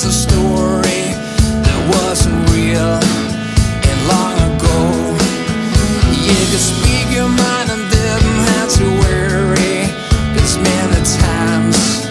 tells a story that wasn't real and long ago. You could speak your mind and didn't have to worry, cause many times.